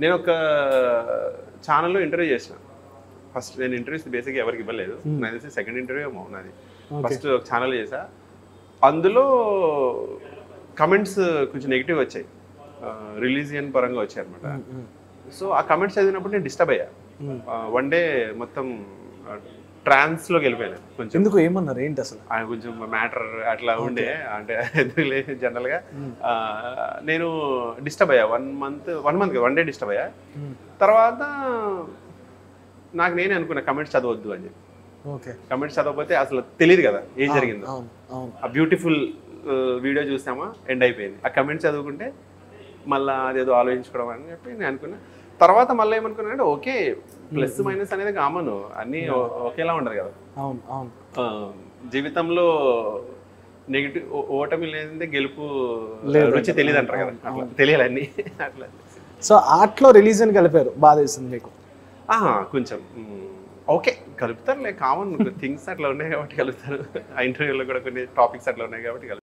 నేను ఒక ఛానల్లో ఇంటర్వ్యూ చేసిన. ఫస్ట్ నేను ఇంటర్వ్యూస్ బేసిక్గా ఎవరికి ఇవ్వలేదు. నాకు తెలిసి సెకండ్ ఇంటర్వ్యూ ఏమో నాది. ఫస్ట్ ఒక ఛానల్ చేసా అందులో కమెంట్స్ కొంచెం నెగిటివ్ వచ్చాయి. రిలీజియన్ పరంగా వచ్చాయి అనమాట సో ఆ కమెంట్స్ చదివినప్పుడు నేను డిస్టర్బ్ అయ్యా. వన్ డే మొత్తం ట్రాన్స్లోకి వెళ్ళిపోయాను కొంచెం. ఎందుకు ఏమన్నారు? ఏంటి అసలు? ఆయన కొంచెం మ్యాటర్ అట్లా ఉండే అంటే ఎందుకులే జనరల్గా. ఆ, నేను డిస్టర్బ్ అయ్యా one month one month one day disturb అయ్యా. తర్వాత నాకు నేనే అనుకున్నా కమెంట్స్ చదవద్దు అని చెప్పి. కమెంట్స్ చదవకపోతే అసలు తెలియదు కదా ఏం జరిగిందో. ఆ బ్యూటిఫుల్ వీడియో చూసామా ఎండ్ అయిపోయింది. ఆ కమెంట్స్ చదువుకుంటే మళ్ళీ అదేదో ఆలోచించుకోవడం అని చెప్పి నేను అనుకున్నా. తర్వాత మళ్ళీ ఏమనుకున్నా అంటే ఓకే ప్లస్ మైనస్ అనేది కామన్ అన్నీ ఒకేలా ఉండదు కదా. అవును అవును. జీవితంలో నెగిటివ్ ఓటమి లేదంటే గెలుపు. రుచి తెలియదు అంటారు కదా. అట్లా తెలియాలి అన్ని. అట్లా. సో ఆర్ట్లో రిలీజన్ కలిపారు బాధ వేసింది మీకు కొంచెం ఓకే కలుపుతారులే కామన్ థింగ్స్ అట్లా ఉన్నాయి కాబట్టి కలుపుతారు. ఆ ఇంటర్వ్యూలో కూడా కొన్ని టాపిక్స్ అట్లా ఉన్నాయి కాబట్టి